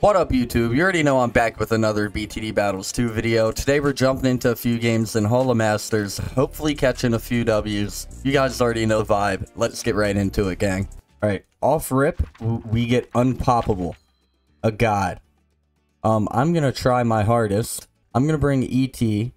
What up YouTube? You already know I'm back with another BTD Battles 2 video. Today we're jumping into a few games in Hall of Masters, hopefully catching a few W's. You guys already know the vibe. Let's get right into it, gang. Alright, off rip, we get unpoppable. A god. Um, I'm gonna try my hardest. I'm gonna bring ET,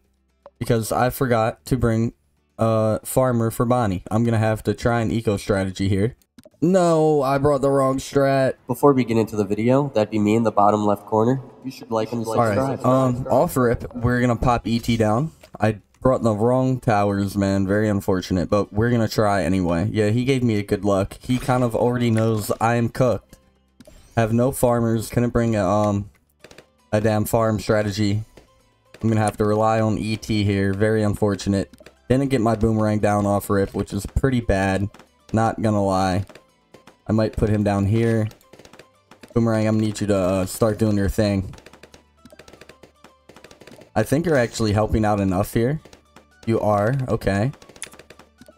because I forgot to bring uh, Farmer for Bonnie. I'm gonna have to try an eco strategy here. No, I brought the wrong strat. Before we get into the video, that'd be me in the bottom left corner. You should like and subscribe. Alright, um, off rip, we're gonna pop ET down. I brought the wrong towers, man. Very unfortunate, but we're gonna try anyway. Yeah, he gave me a good luck. He kind of already knows I am cooked. Have no farmers, couldn't bring a, um, a damn farm strategy. I'm gonna have to rely on ET here. Very unfortunate. Didn't get my boomerang down off rip, which is pretty bad. Not gonna lie. I might put him down here. Boomerang, I'm gonna need you to uh, start doing your thing. I think you're actually helping out enough here. You are, okay.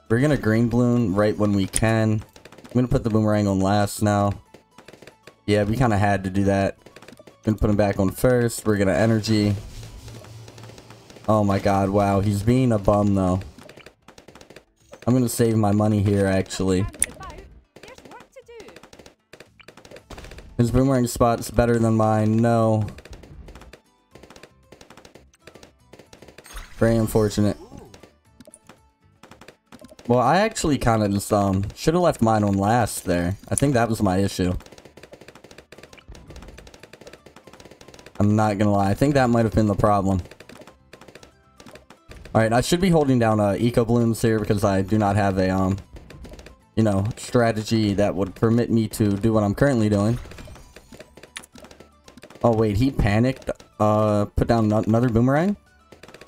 We're gonna green bloon right when we can. I'm gonna put the boomerang on last now. Yeah, we kind of had to do that. Gonna put him back on first. We're gonna energy. Oh my god, wow. He's being a bum though. I'm gonna save my money here actually. His boomerang spot's better than mine. No. Very unfortunate. Well, I actually kind of just, um, should have left mine on last there. I think that was my issue. I'm not gonna lie. I think that might have been the problem. Alright, I should be holding down uh, Eco Bloons here because I do not have a, um, you know, strategy that would permit me to do what I'm currently doing. Oh, wait, he panicked, uh, put down another boomerang?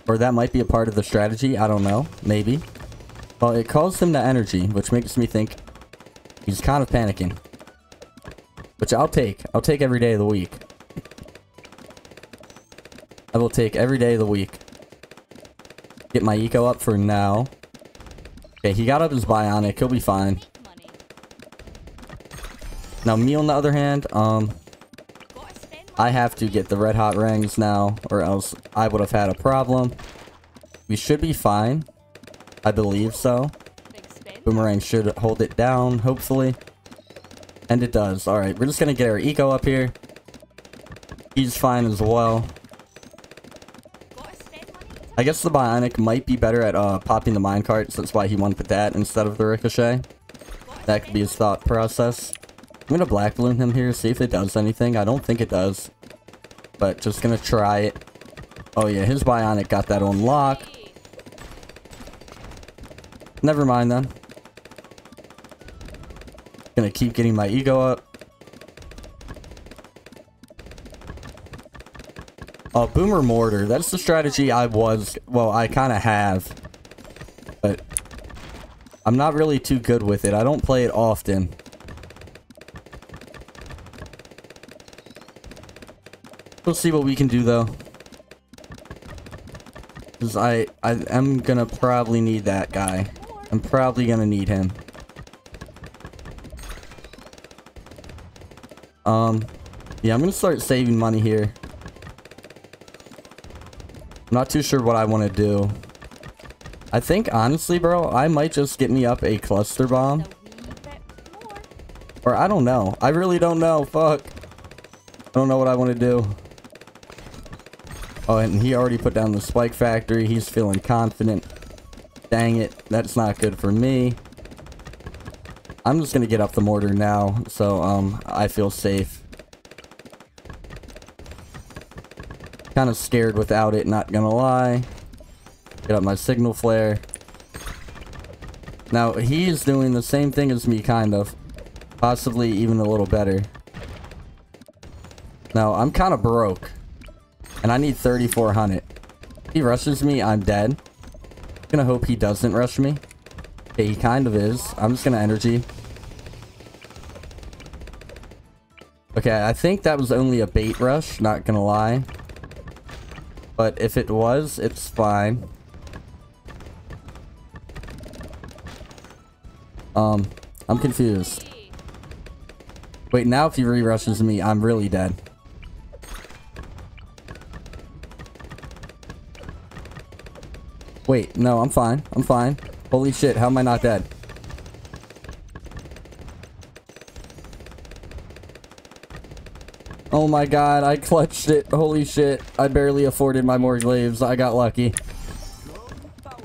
Or that might be a part of the strategy, I don't know, maybe. Well, it calls him to energy, which makes me think he's kind of panicking. Which I'll take. I'll take every day of the week. I will take every day of the week. Get my eco up for now. Okay, he got up his bionic. He'll be fine. Now, me on the other hand, um... I have to get the red hot rings now, or else I would have had a problem. We should be fine. I believe so. Boomerang should hold it down, hopefully. And it does. Alright, we're just gonna get our eco up here. He's fine as well. I guess the Bionic might be better at uh, popping the minecarts. That's why he went wanted that instead of the Ricochet. That could be his thought process. I'm gonna black balloon him here, see if it does anything. I don't think it does. But just gonna try it. Oh yeah, his Bionic got that on lock. Never mind then. Gonna keep getting my ego up. Oh, Boomer Mortar. That's the strategy I was... Well, I kind of have. But... I'm not really too good with it. I don't play it often. We'll see what we can do, though. Because I, I am to probably need that guy. I'm probably to need him. Um, yeah, I'm to start saving money here. I'm not too sure what I want to do. I think, honestly, bro, I might just get me up a cluster bomb. Or I don't know. I really don't know. Fuck. I don't know what I want to do. Oh, and he already put down the spike factory. He's feeling confident. Dang it. That's not good for me. I'm just going to get up the mortar now. So, um, I feel safe. Kind of scared without it, not gonna lie. Get up my signal flare. Now, he's doing the same thing as me, kind of. Possibly even a little better. Now, I'm kind of broke. And I need 3,400. If he rushes me, I'm dead. Gonna hope he doesn't rush me. Okay, he kind of is. I'm just gonna energy. Okay, I think that was only a bait rush, not gonna lie. But if it was, it's fine. Um, I'm confused. Wait, now if he re-rushes me, I'm really dead. Wait, no, I'm fine. I'm fine. Holy shit, how am I not dead? Oh my god, I clutched it. Holy shit. I barely afforded my MOAR Glaives. I got lucky.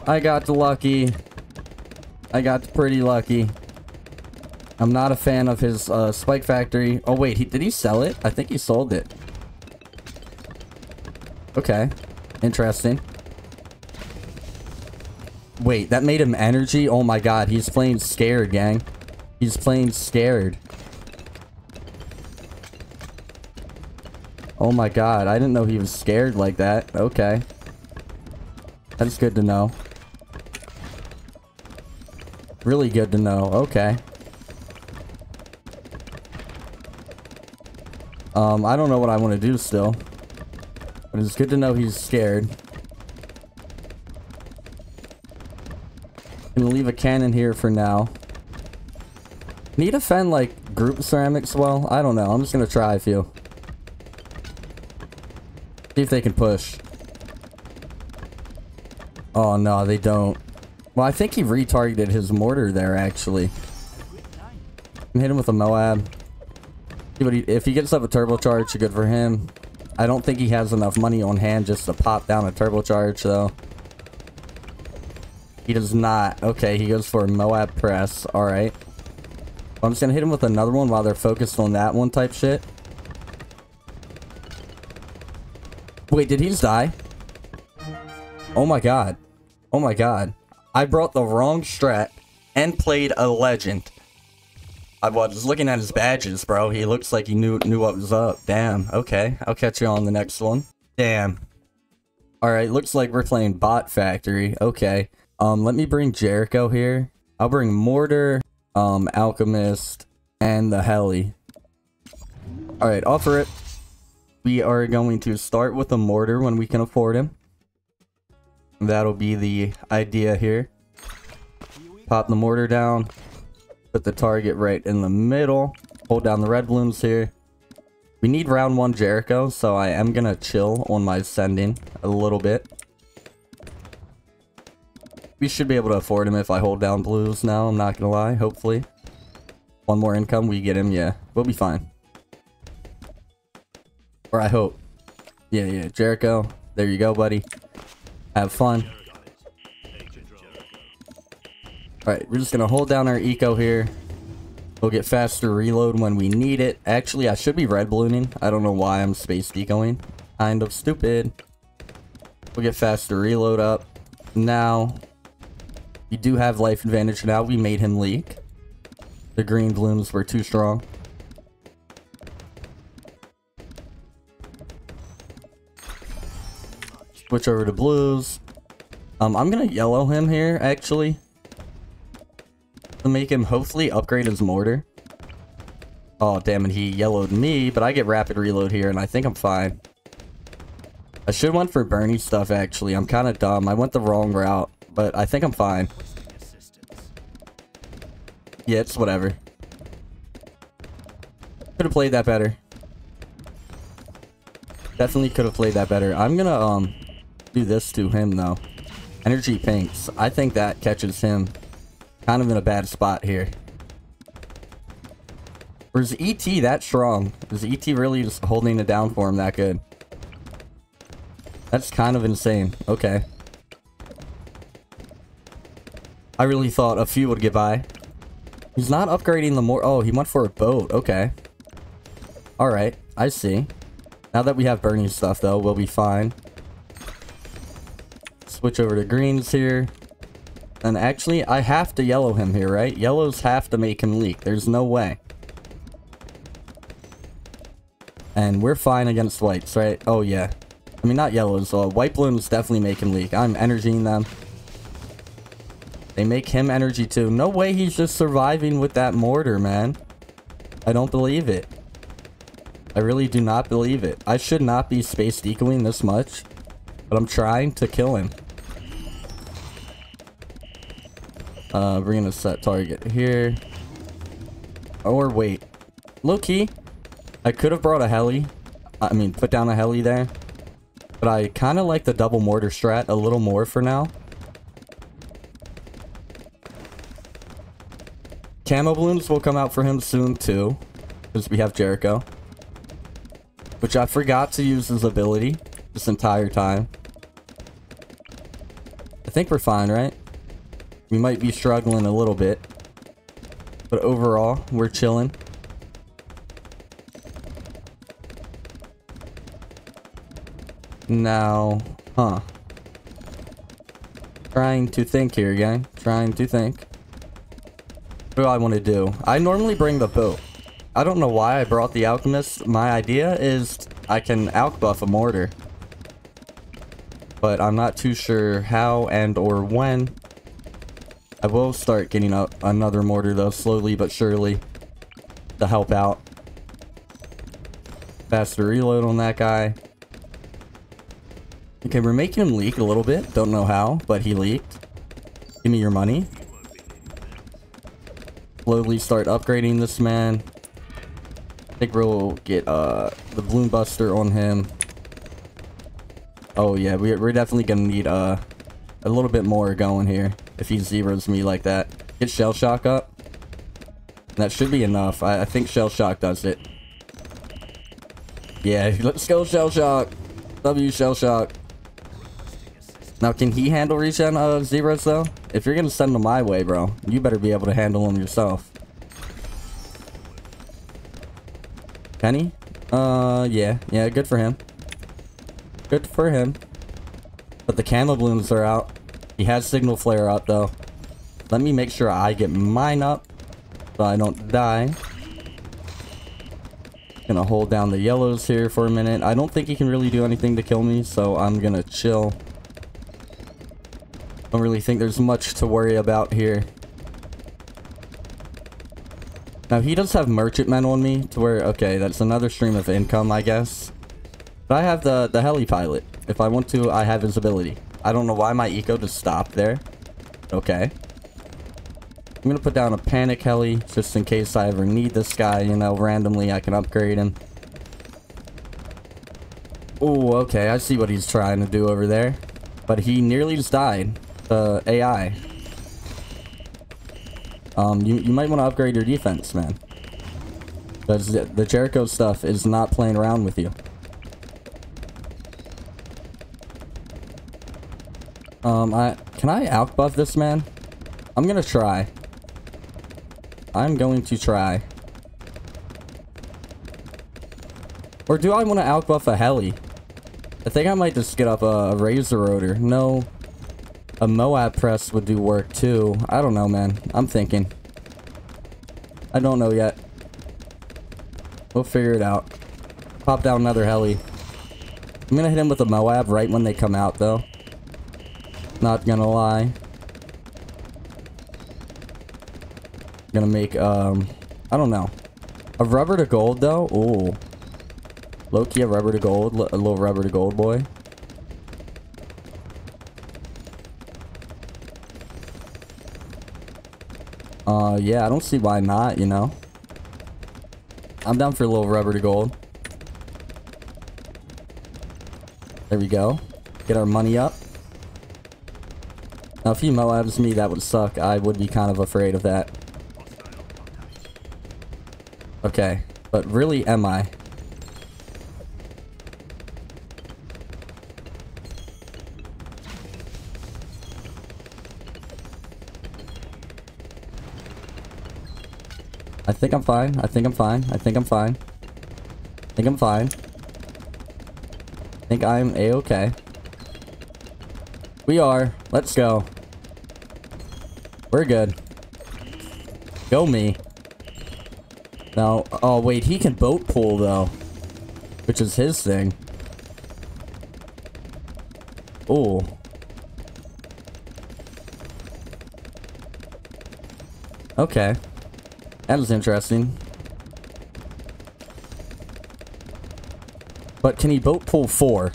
I got lucky. I got pretty lucky. I'm not a fan of his uh, Spike Factory. Oh wait, he, did he sell it? I think he sold it. Okay. Interesting. Wait, that made him energy? Oh my god, he's playing scared, gang. He's playing scared. Oh my god, I didn't know he was scared like that. Okay. That's good to know. Really good to know. Okay. Um, I don't know what I want to do still. But it's good to know he's scared. Gonna leave a cannon here for now. Need to fend like group ceramics well? I don't know. I'm just gonna try a few. See if they can push. Oh, no, they don't. Well, I think he retargeted his mortar there, actually. Hit him with a Moab. If he gets up a turbocharge, good for him. I don't think he has enough money on hand just to pop down a turbocharge, though. He does not. Okay, he goes for Moab press. Alright. I'm just gonna hit him with another one while they're focused on that one type shit. Wait, did he just die? Oh my god. Oh my god. I brought the wrong strat and played a legend. I was looking at his badges, bro. He looks like he knew knew what was up. Damn. Okay. I'll catch you on the next one. Damn. Alright, looks like we're playing Bot Factory. Okay. Um, let me bring Jericho here. I'll bring Mortar, um, Alchemist, and the Heli. Alright, offer it. We are going to start with a mortar when we can afford him. That'll be the idea here. Pop the mortar down. Put the target right in the middle. Hold down the red bloons here. We need round one Jericho, so I am going to chill on my sending a little bit. We should be able to afford him if I hold down blues now, I'm not to lie, hopefully. One more income, we get him, yeah. We'll be fine. Or I hope. Yeah, yeah. Jericho, there you go, buddy. Have fun. Alright, we're just gonna hold down our eco here. We'll get faster reload when we need it. Actually, I should be red ballooning. I don't know why I'm space decoing. Kind of stupid. We'll get faster reload up. Now, we do have life advantage now. We made him leak. The green bloons were too strong. Switch over to blues. Um, I'm gonna yellow him here, actually. To make him hopefully upgrade his mortar. Oh, damn it, he yellowed me, but I get rapid reload here, and I think I'm fine. I should went for Burny stuff, actually. I'm kind of dumb. I went the wrong route, but I think I'm fine. Yeah, it's whatever. Could have played that better. Definitely could have played that better. I'm gonna, um, do this to him, though. Energy Pinks. I think that catches him kind of in a bad spot here. Or is ET that strong? Is ET really just holding it down for him that good? That's kind of insane. Okay. I really thought a few would get by. He's not upgrading the more- oh, he went for a boat. Okay. Alright, I see. Now that we have Burny stuff, though, we'll be fine switch over to greens here. And actually, I have to yellow him here, right? Yellows have to make him leak. There's no way. And we're fine against whites, right? Oh, yeah. I mean, not yellows. Uh, white bloons definitely make him leak. I'm energying them. They make him energy too. No way he's just surviving with that mortar, man. I don't believe it. I really do not believe it. I should not be space decoing this much. But I'm trying to kill him. Uh, we're gonna set target here. Or wait. Low key, I could have brought a heli. I mean, put down a heli there. But I kind of like the double mortar strat a little more for now. Camo balloons will come out for him soon too. Because we have Jericho. Which I forgot to use his ability this entire time. I think we're fine, right? We might be struggling a little bit. But overall, we're chilling. Now, huh. Trying to think here, gang. Trying to think. What do I want to do? I normally bring the boat. I don't know why I brought the alchemist. My idea is I can outbuff a mortar. But I'm not too sure how and or when. I will start getting up another mortar though, slowly but surely. To help out. Faster reload on that guy. Okay, we're making him leak a little bit. Don't know how, but he leaked. Give me your money. Slowly start upgrading this man. I think we'll get uh, the Bloon Buster on him. Oh yeah, we're, we're definitely gonna need uh, a little bit more going here if he zeros me like that. Get Shell Shock up. That should be enough. I, I think Shell Shock does it. Yeah, let's go Shell Shock. W Shell Shock. Now, can he handle regen of zeros, though? If you're gonna send them my way, bro, you better be able to handle them yourself. Penny? Uh, yeah. Yeah, good for him. Good for him. But the camo balloons are out. He has signal flare up, though. Let me make sure I get mine up so I don't die. Gonna hold down the yellows here for a minute. I don't think he can really do anything to kill me, so I'm gonna chill. Don't really think there's much to worry about here. Now, he does have merchantmen on me to where, okay, that's another stream of income, I guess. But I have the, the heli pilot. If I want to, I have his ability. I don't know why my eco just stopped there. Okay. I'm gonna put down a panic heli, just in case I ever need this guy, you know, randomly I can upgrade him. Oh, okay, I see what he's trying to do over there. But he nearly just died the AI. Um, you, you might want to upgrade your defense, man. Because the, Jericho stuff is not playing around with you. Um, I can I outbuff this man? I'm gonna try. I'm going to try. Or do I want to outbuff a heli? I think I might just get up a, a razor rotor. No, a Moab press would do work too. I don't know, man. I'm thinking. I don't know yet. We'll figure it out. Pop down another heli. I'm gonna hit him with a Moab right when they come out, though. Not gonna lie. Gonna make, um... I don't know. A rubber to gold, though? Ooh. Low-key a rubber to gold. A little rubber to gold boy. Uh, yeah, I don't see why not, you know? I'm down for a little rubber to gold. There we go. Get our money up. Now, if he Moabs me, that would suck. I would be kind of afraid of that. Okay, but really am I? I think I'm fine. I think I'm fine. I think I'm fine. I think I'm fine. I think I'm a-okay. We are. Let's go. We're good. Go me. No. Oh, wait. He can boat pull, though. Which is his thing. Ooh. Okay. That was interesting. But can he boat pull four?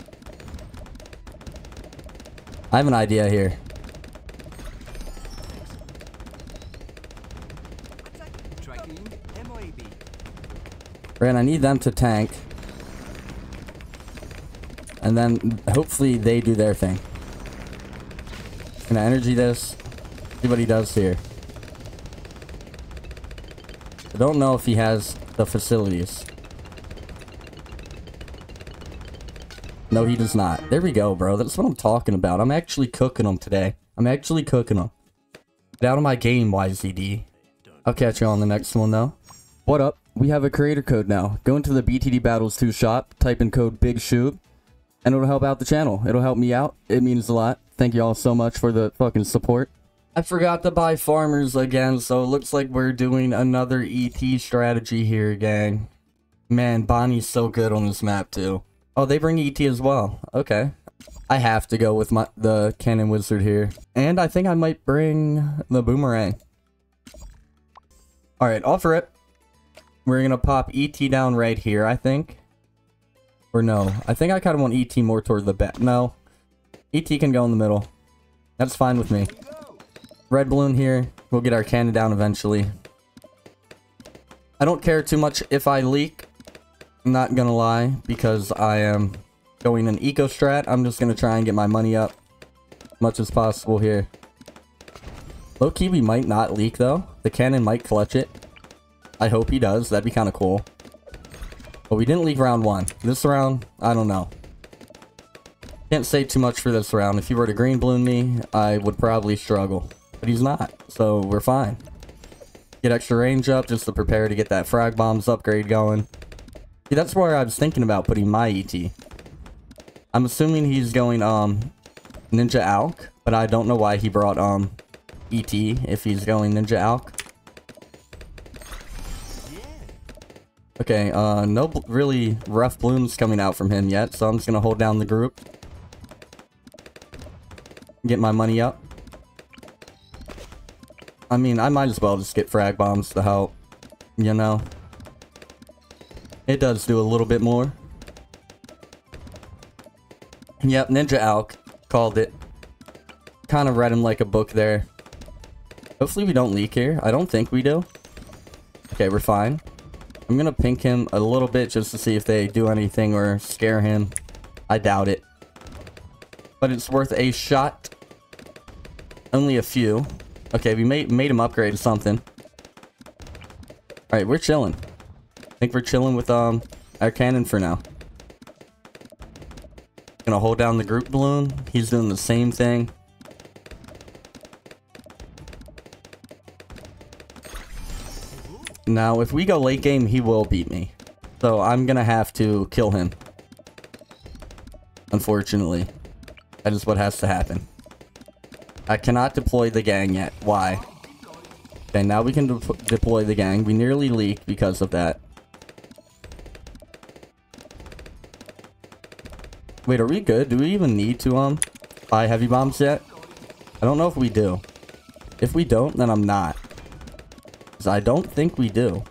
I have an idea here. Ran, I need them to tank. And then hopefully they do their thing. Can I energy this? See what he does here. I don't know if he has the facilities. No, he does not. There we go, bro. That's what I'm talking about. I'm actually cooking them today. I'm actually cooking them. Get out of my game, YZD. I'll catch you on the next one, though. What up? We have a creator code now. Go into the BTD Battles 2 shop, type in code BIGSHOOB, and it'll help out the channel. It'll help me out. It means a lot. Thank you all so much for the fucking support. I forgot to buy farmers again, so it looks like we're doing another ET strategy here, gang. Man, Bonnie's so good on this map, too. Oh, they bring ET as well. Okay. I have to go with my the cannon wizard here. And I think I might bring the boomerang. Alright, offer it. We're gonna pop ET down right here, I think. Or no. I think I kind of want ET more toward the back. No. ET can go in the middle. That's fine with me. Red balloon here. We'll get our cannon down eventually. I don't care too much if I leak. I'm not gonna lie, because I am going an eco strat. I'm just gonna try and get my money up as much as possible here. Low key, we might not leak though. The cannon might clutch it. I hope he does. That'd be kind of cool. But we didn't leak round one. This round, I don't know. Can't say too much for this round. If you were to green balloon me, I would probably struggle. But he's not, so we're fine. Get extra range up just to prepare to get that frag bombs upgrade going. See, that's where I was thinking about putting my ET. I'm assuming he's going, um, Ninja Alk, but I don't know why he brought, um, ET if he's going Ninja Alk. Okay, uh, no really rough bloons coming out from him yet, so I'm just gonna hold down the group. Get my money up. I mean, I might as well just get frag bombs to help, you know? It does do a little bit more. Yep, Ninja Alk called it. Kind of read him like a book there. Hopefully we don't leak here. I don't think we do. Okay, we're fine. I'm gonna pink him a little bit just to see if they do anything or scare him. I doubt it. But it's worth a shot. Only a few. Okay, we made, made him upgrade to something. Alright, we're chilling. I think we're chilling with um our cannon for now. Gonna hold down the group balloon. He's doing the same thing. Now, if we go late game, he will beat me. So I'm gonna have to kill him. Unfortunately. That is what has to happen. I cannot deploy the gang yet. Why? Okay, now we can de deploy the gang. We nearly leaked because of that. Wait, are we good? Do we even need to, um, buy heavy bombs yet? I don't know if we do. If we don't, then I'm not. Because I don't think we do.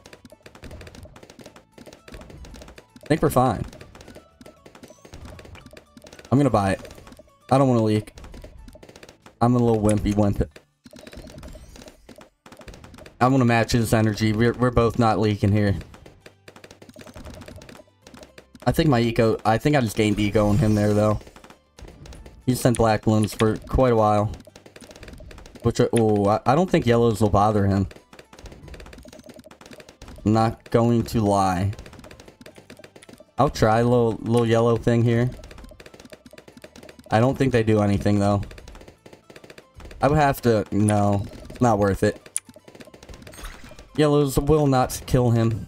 I think we're fine. I'm gonna buy it. I don't want to leak. I'm a little wimpy wimp. I want to match his energy. We're, we're both not leaking here. I think my eco... I think I just gained eco on him there, though. He sent black balloons for quite a while. Which. Oh, I, I don't think yellows will bother him. I'm not going to lie. I'll try a little, little yellow thing here. I don't think they do anything, though. I would have to... No. Not worth it. Yellows will not kill him.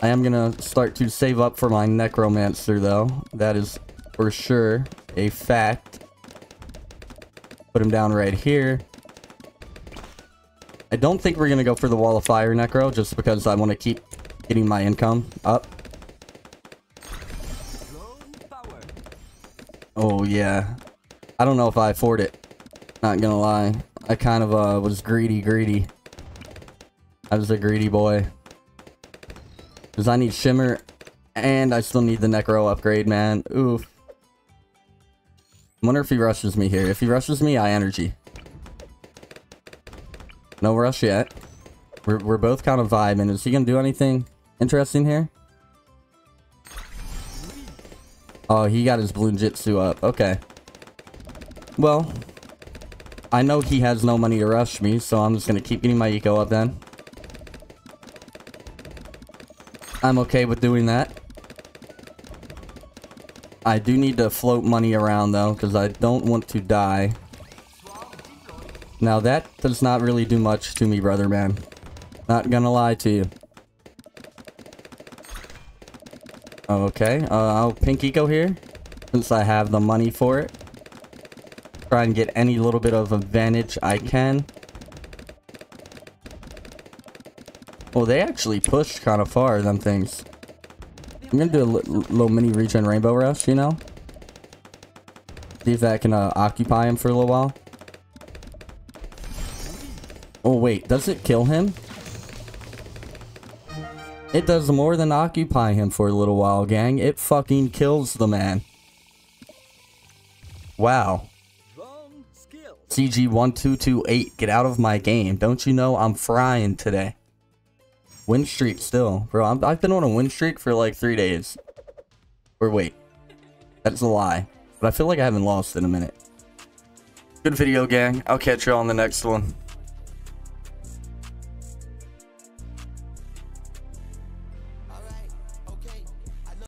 I am gonna start to save up for my Necromancer, though. That is for sure a fact. Put him down right here. I don't think we're gonna go for the Wall of Fire Necro, just because I want to keep getting my income up. Oh, yeah. I don't know if I afford it. Not gonna lie. I kind of uh, was greedy, greedy. I was a greedy boy. Because I need Shimmer, and I still need the Necro upgrade, man. Oof. I wonder if he rushes me here. If he rushes me, I energy. No rush yet. We're, we're both kind of vibing. Is he going to do anything interesting here? Oh, he got his Bloonjitsu up. Okay. Well, I know he has no money to rush me, so I'm just to keep getting my eco up then. I'm okay with doing that. I do need to float money around though, because I don't want to die. Now that does not really do much to me, brother man. Not gonna lie to you. Okay, uh, I'll pink go here, since I have the money for it. Try and get any little bit of advantage I can. Well, they actually pushed kind of far, them things. I'm gonna do a little mini regen rainbow rush, you know? See if that can uh, occupy him for a little while. Oh, wait. Does it kill him? It does more than occupy him for a little while, gang. It fucking kills the man. Wow. CG1228, get out of my game. Don't you know I'm frying today? Win streak still. Bro, i have been on a win streak for like three days. Or wait. That's a lie. But I feel like I haven't lost in a minute. Good video, gang. I'll catch you all on the next one.